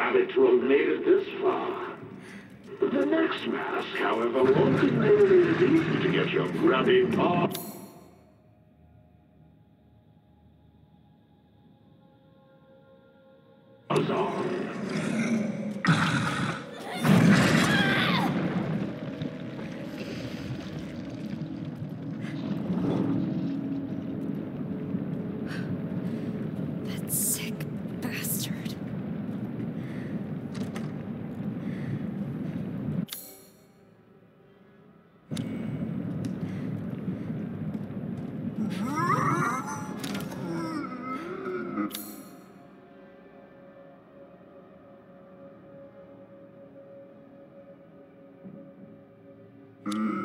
rabbit to have made it this far. The next mask, however, won't be nearly as easy to get your grubby paw. on. Mm.